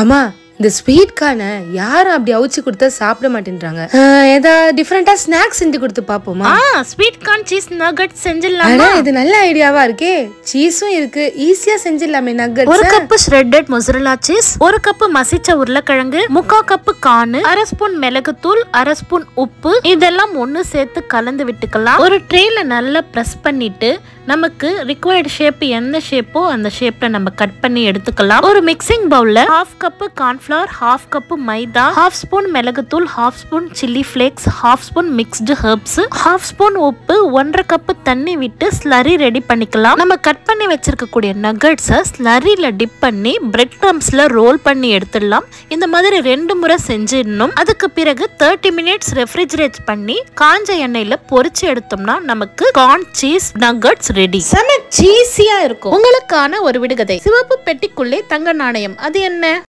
அம்மா இந்த ஸ்வீட் கார்னை யாரும் அப்படி அவிச்சு கொடுத்தா சாப்பிட மாட்டேன்றாங்க. ஏதாவது டிஃப்ரெண்டா ஸ்நாக்ஸ் செஞ்சு கொடுத்து பாப்போமா ஆ ஸ்வீட் கார்ன் சீஸ் நகட் ஆனா செஞ்சிடலாமா இது நல்ல ஐடியாவா இருக்கே. சீஸும் இருக்கு. ஈஸியா செஞ்சிடலாமே ஒரு nuggets cup shredded mozzarella cheese ஒரு கப் மசிச்ச உருளைக்கிழங்கு முக்கா கப் கானு அரை ஸ்பூன் மிளகுத்தூள் அரை ஸ்பூன் உப்பு இதெல்லாம் ஒண்ணு சேர்த்து கலந்து விட்டுக்கலாம். ஒரு ட்ரேல நல்லா பிரஸ் பண்ணிட்டு நமக்கு ரிக்வயர்டு ஷேப் எந்த ஷேப்போ அந்த ஷேப்ல நம்ம கட் பண்ணி எடுத்துக்கலாம். ஒரு மிக்சிங் பவுல்ல half cup cornflour half cup maida half spoon மிளகுத்தூள் half spoon chilli flakes half spoon mixed herbs half spoon உப்பு ஒன்றரை கப் தண்ணி விட்டு ஸ்லரி ரெடி பண்ணிக்கலாம். நம்ம கட் பண்ணி வச்சிருக்கக்கூடிய நகட்ஸை ஸ்லரியில் டிப் பண்ணி பிரெட் க்ரம்ஸில் ரோல் பண்ணி எடுத்துடலாம். இந்த மாதிரி ரெண்டு முறை செஞ்சிடணும். அதுக்கு பிறகு தேர்ட்டி மினிட்ஸ் ரெஃப்ரிஜரேட் பண்ணி காஞ்ச எண்ணெயில் பொறிச்சு எடுத்தோம்னா நமக்கு கார்ன் சீஸ் நகட்ஸ் ரெடி. செம சீஸியா இருக்கும். உங்களுக்கான ஒரு விடுகதை. சிவப்பு பெட்டிக்குள்ளே தங்க நாணயம். அது என்ன?